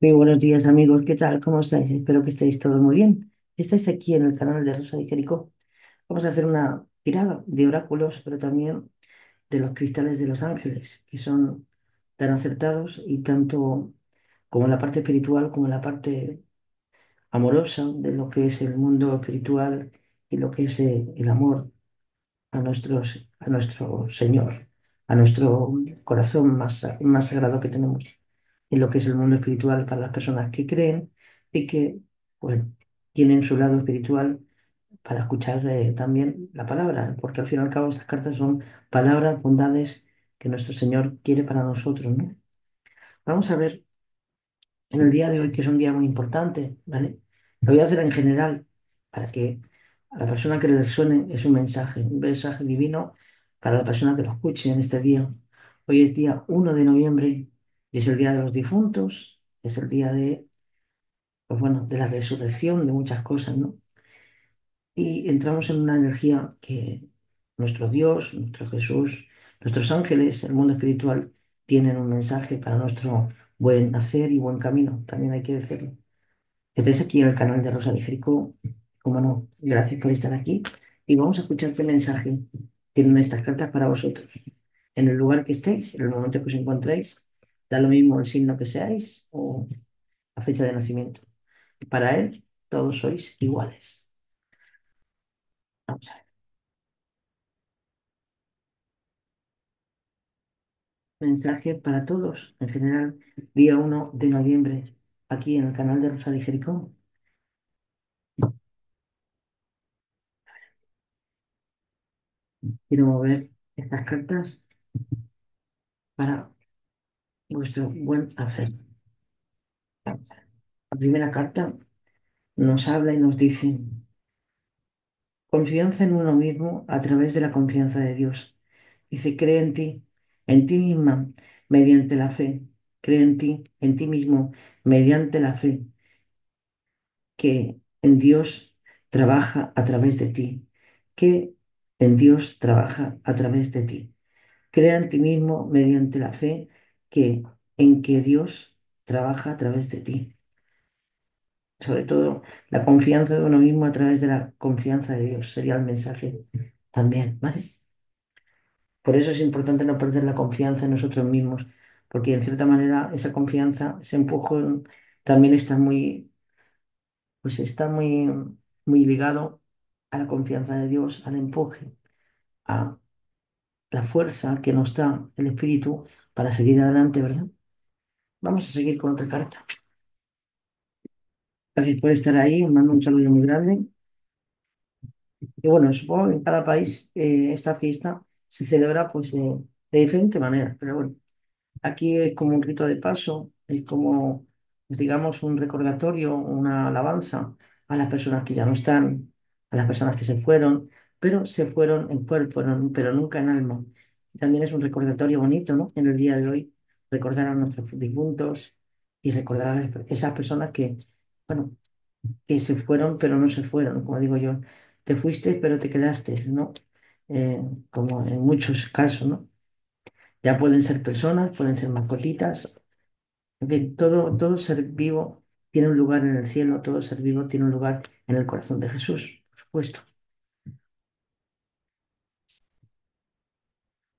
Muy buenos días amigos, ¿qué tal? ¿Cómo estáis? Espero que estéis todos muy bien. Estáis aquí en el canal de Rosa de Jericó. Vamos a hacer una tirada de oráculos, pero también de los cristales de los ángeles, que son tan acertados y tanto como la parte espiritual como la parte amorosa de lo que es el mundo espiritual y lo que es eh, el amor a, nuestros, a nuestro Señor, a nuestro corazón más, más sagrado que tenemos en lo que es el mundo espiritual para las personas que creen y que, bueno, tienen su lado espiritual para escuchar eh, también la palabra, porque al fin y al cabo estas cartas son palabras, bondades que nuestro Señor quiere para nosotros, ¿no? Vamos a ver en el día de hoy, que es un día muy importante, ¿vale? Lo voy a hacer en general para que a la persona que le suene es un mensaje, un mensaje divino para la persona que lo escuche en este día. Hoy es día uno de noviembre y es el día de los difuntos, es el día de, pues bueno, de la resurrección de muchas cosas, ¿no? Y entramos en una energía que nuestro Dios, nuestro Jesús, nuestros ángeles, el mundo espiritual, tienen un mensaje para nuestro buen hacer y buen camino, también hay que decirlo. Estáis aquí en el canal de Rosa de Jericó. Como no, gracias por estar aquí. Y vamos a escuchar este mensaje. Tienen estas cartas para vosotros. En el lugar que estéis, en el momento que os encontréis, da lo mismo el signo que seáis o la fecha de nacimiento. Para él, todos sois iguales. Vamos a ver. Mensaje para todos, en general, día uno de noviembre, aquí en el canal de Rosa de. Quiero mover estas cartas para vuestro buen hacer. La primera carta nos habla y nos dice, confianza en uno mismo a través de la confianza de Dios. Dice, cree en ti, en ti misma, mediante la fe. Cree en ti, en ti mismo, mediante la fe, que en Dios trabaja a través de ti, que en Dios trabaja a través de ti. Crea en ti mismo mediante la fe, que en que Dios trabaja a través de ti. sobre todo la confianza de uno mismo a través de la confianza de Dios, sería el mensaje también, ¿vale? Por eso es importante no perder la confianza en nosotros mismos, porque en cierta manera esa confianza, ese empujón también está muy, pues está muy, muy ligado a la confianza de Dios, al empuje, a la fuerza que nos da el Espíritu para seguir adelante, ¿verdad? Vamos a seguir con otra carta. Gracias por estar ahí, mando un saludo muy grande. Y bueno, supongo que en cada país eh, esta fiesta se celebra pues de, de diferente manera, pero bueno, aquí es como un rito de paso, es como, digamos, un recordatorio, una alabanza a las personas que ya no están, a las personas que se fueron, pero se fueron en cuerpo, pero nunca en alma. También es un recordatorio bonito, ¿no? En el día de hoy, recordar a nuestros difuntos y recordar a esas personas que, bueno, que se fueron, pero no se fueron, como digo yo, te fuiste, pero te quedaste, ¿no? Eh, como en muchos casos, ¿no? Ya pueden ser personas, pueden ser mascotitas, todo, todo ser vivo tiene un lugar en el cielo, todo ser vivo tiene un lugar en el corazón de Jesús, por supuesto.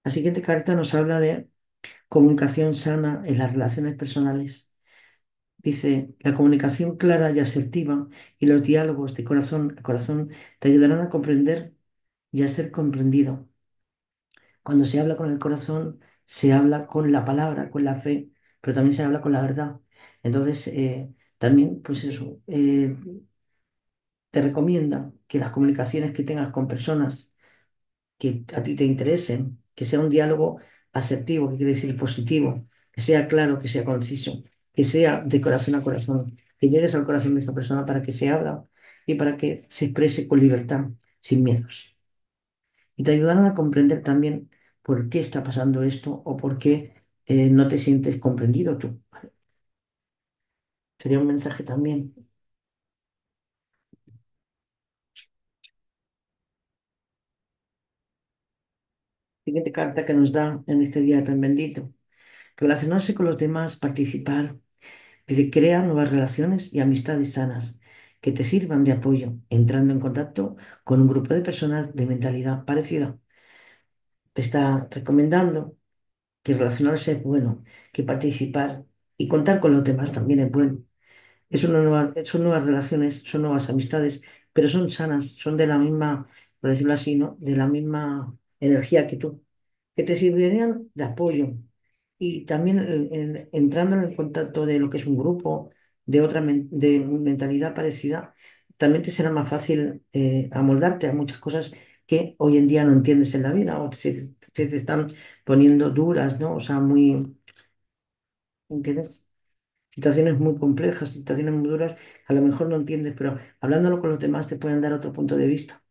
La siguiente carta nos habla de comunicación sana en las relaciones personales. Dice, la comunicación clara y asertiva y los diálogos de corazón a corazón te ayudarán a comprender y a ser comprendido Cuando se habla con el corazón, se habla con la palabra, con la fe, pero también se habla con la verdad. Entonces, eh, también, pues eso, eh, te recomienda que las comunicaciones que tengas con personas que a ti te interesen, que sea un diálogo asertivo, que quiere decir positivo, que sea claro, que sea conciso, que sea de corazón a corazón, que llegues al corazón de esa persona para que se abra y para que se exprese con libertad, sin miedos. y te ayudarán a comprender también por qué está pasando esto o por qué eh, no te sientes comprendido tú. Sería un mensaje también. Siguiente carta que nos da en este día tan bendito. Relacionarse con los demás, participar, Dice, crea nuevas relaciones y amistades sanas que te sirvan de apoyo, entrando en contacto con un grupo de personas de mentalidad parecida. Te está recomendando que relacionarse es bueno, que participar y contar con los demás también es bueno. Es una nueva- son nuevas relaciones, son nuevas amistades, pero son sanas, son de la misma, por decirlo así, ¿no? De la misma energía que tú, que te servirían de apoyo. Y también entrando en el contacto de lo que es un grupo, de otra men- de mentalidad parecida, también te será más fácil eh, amoldarte a muchas cosas que hoy en día no entiendes en la vida o se, se te están poniendo duras, ¿no? O sea, muy, ¿entiendes? situaciones muy complejas, situaciones muy duras, a lo mejor no entiendes, pero hablándolo con los demás te pueden dar otro punto de vista,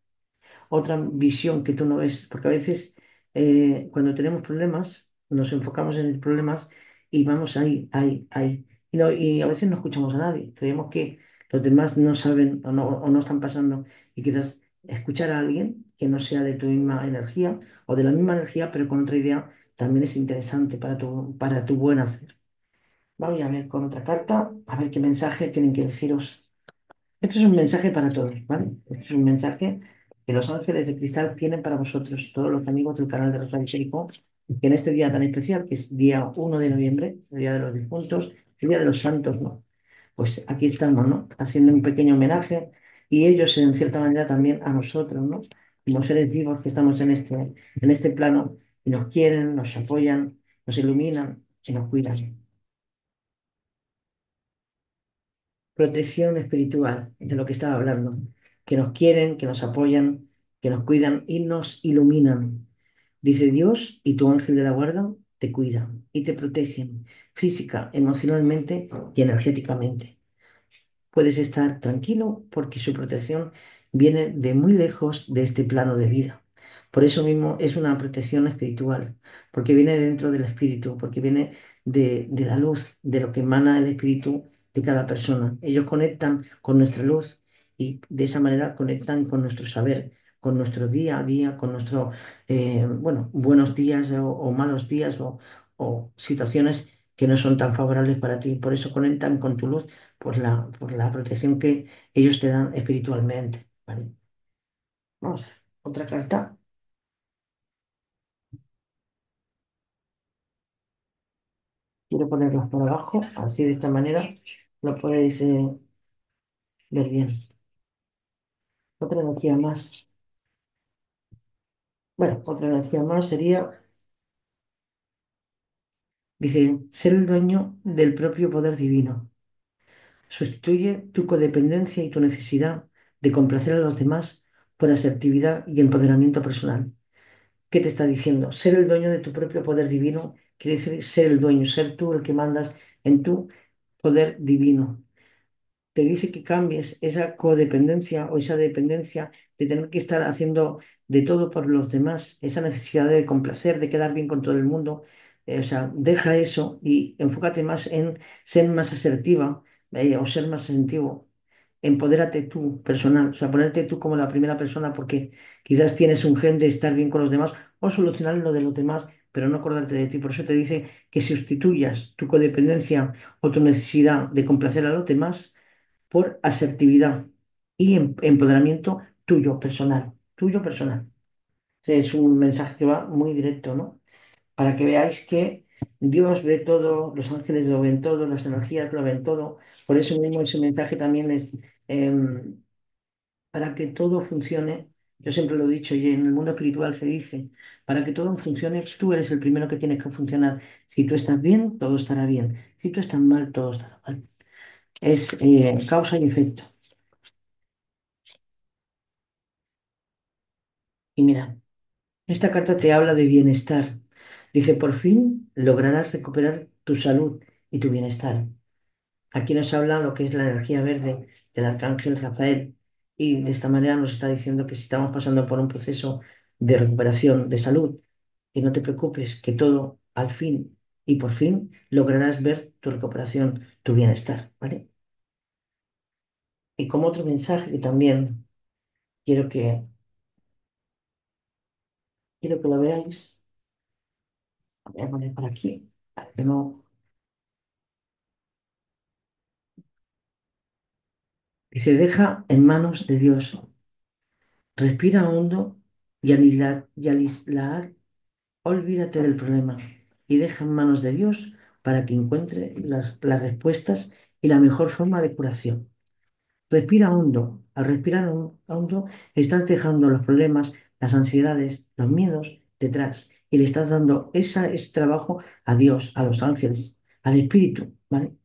otra visión que tú no ves, porque a veces eh, cuando tenemos problemas nos enfocamos en los problemas y vamos ahí, ahí, ahí, y, a veces no escuchamos a nadie, creemos que los demás no saben o no, están pasando y quizás escuchar a alguien que no sea de tu misma energía o de la misma energía pero con otra idea también es interesante para tu, para tu buen hacer. Voy a ver con otra carta, a ver qué mensaje tienen que deciros. Esto es un mensaje para todos, ¿vale? Esto es un mensaje que los ángeles de cristal tienen para vosotros, todos los amigos del canal de Rosario Cherico, que en este día tan especial, que es día uno de noviembre, el Día de los Difuntos, el Día de los Santos, ¿no? Pues aquí estamos, ¿no? Haciendo un pequeño homenaje y ellos, en cierta manera, también a nosotros, ¿no? Como seres vivos que estamos en este, en este plano y nos quieren, nos apoyan, nos iluminan y nos cuidan. protección espiritual, de lo que estaba hablando, que nos quieren, que nos apoyan, que nos cuidan y nos iluminan. Dice Dios y tu ángel de la guarda te cuidan y te protegen física, emocionalmente y energéticamente. Puedes estar tranquilo porque su protección viene de muy lejos de este plano de vida. Por eso mismo es una protección espiritual, porque viene dentro del espíritu, porque viene de, de la luz, de lo que emana el espíritu de cada persona. Ellos conectan con nuestra luz y de esa manera conectan con nuestro saber, con nuestro día a día, con nuestros, bueno, buenos días o, malos días o, o situaciones que no son tan favorables para ti. Por eso conectan con tu luz por la, por la protección que ellos te dan espiritualmente. ¿vale? Vamos a ver, otra carta. Quiero ponerlas por abajo, así de esta manera lo podéis eh, ver bien. Otra energía más. Bueno, otra energía más sería, dice, ser el dueño del propio poder divino. Sustituye tu codependencia y tu necesidad de complacer a los demás por asertividad y empoderamiento personal. ¿Qué te está diciendo? Ser el dueño de tu propio poder divino quiere decir ser el dueño, ser tú el que mandas en tu poder divino. Te dice que cambies esa codependencia o esa dependencia de tener que estar haciendo de todo por los demás, esa necesidad de complacer, de quedar bien con todo el mundo. Eh, o sea, deja eso y enfócate más en ser más asertiva eh, o ser más sensitivo empodérate tú personal, o sea, ponerte tú como la primera persona porque quizás tienes un gen de estar bien con los demás o solucionar lo de los demás, pero no acordarte de ti. Por eso te dice que sustituyas tu codependencia o tu necesidad de complacer a los demás por asertividad y em- empoderamiento tuyo personal, tuyo personal. Es un mensaje que va muy directo, ¿no? Para que veáis que Dios ve todo, los ángeles lo ven todo, las energías lo ven todo. Por eso mismo ese mensaje también es em, para que todo funcione. Yo siempre lo he dicho y en el mundo espiritual se dice, para que todo funcione, tú eres el primero que tienes que funcionar. Si tú estás bien, todo estará bien. Si tú estás mal, todo estará mal. Es eh, causa y efecto. Y mira, esta carta te habla de bienestar. Dice, por fin lograrás recuperar tu salud y tu bienestar. Aquí nos habla lo que es la energía verde del arcángel Rafael y de esta manera nos está diciendo que si estamos pasando por un proceso de recuperación de salud, que no te preocupes, que todo al fin y por fin lograrás ver tu recuperación, tu bienestar, ¿vale? Y como otro mensaje que también quiero que, quiero que lo veáis, voy a poner por aquí, para que no y se deja en manos de Dios. Respira hondo y al aislar, y olvídate del problema y deja en manos de Dios para que encuentre las, las respuestas y la mejor forma de curación. Respira hondo. Al respirar hon- hondo, estás dejando los problemas, las ansiedades, los miedos detrás y le estás dando ese trabajo a Dios, a los ángeles, al Espíritu, ¿vale?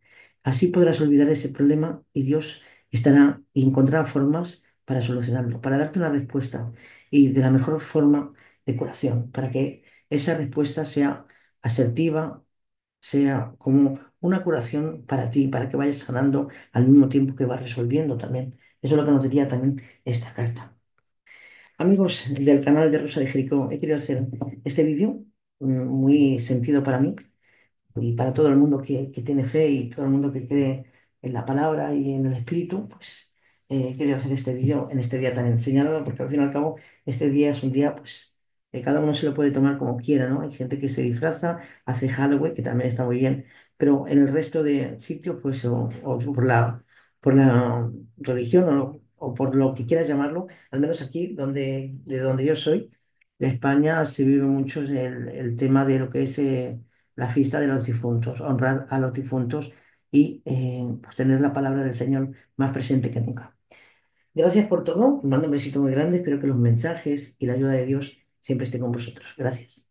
Así podrás olvidar ese problema y Dios estará y encontrará formas para solucionarlo, para darte una respuesta y de la mejor forma de curación, para que esa respuesta sea asertiva, sea como una curación para ti, para que vayas sanando al mismo tiempo que vas resolviendo también. Eso es lo que nos diría también esta carta. Amigos del canal de Rosa de Jericó, he querido hacer este vídeo mm, muy sentido para mí y para todo el mundo que, que tiene fe y todo el mundo que cree en la palabra y en el espíritu, pues eh, quería hacer este vídeo en este día tan enseñado, porque al fin y al cabo este día es un día, pues, cada uno se lo puede tomar como quiera, ¿no? Hay gente que se disfraza, hace Halloween, que también está muy bien, pero en el resto de sitios, pues, o, o por la, por la religión o, o por lo que quieras llamarlo, al menos aquí, donde, de donde yo soy, de España, se vive mucho el, el tema de lo que es... eh, la fiesta de los difuntos, honrar a los difuntos y eh, pues tener la palabra del Señor más presente que nunca. Gracias por todo, mando un besito muy grande, espero que los mensajes y la ayuda de Dios siempre estén con vosotros. Gracias.